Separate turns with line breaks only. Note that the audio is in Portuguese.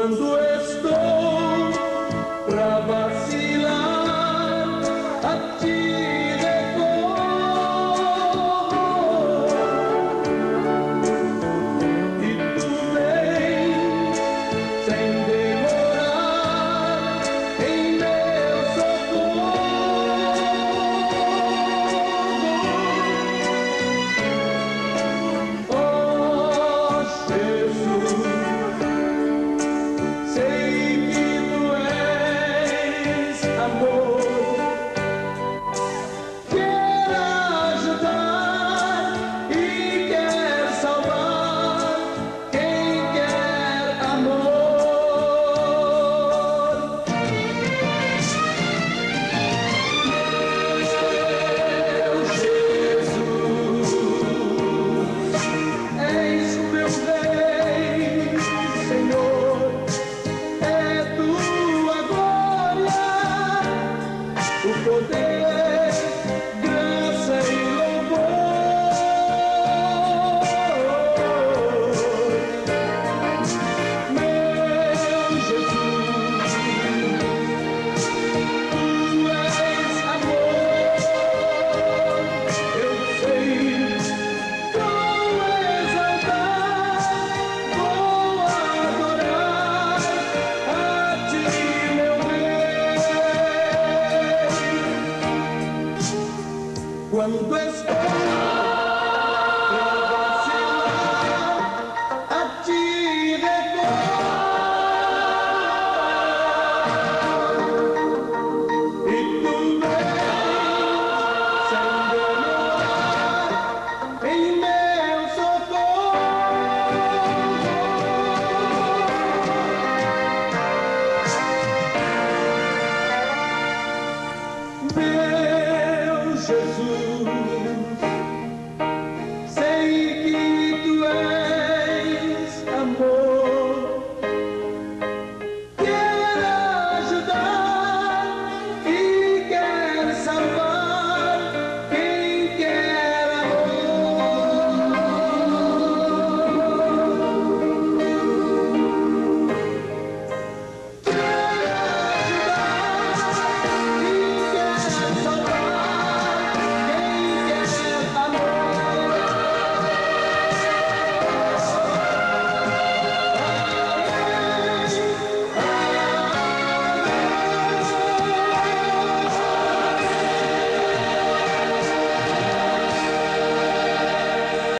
Quando estou pra vacilar, a ti decoro. E tu vem sem demorar em meu socorro. Oh, Jesus. West Coast.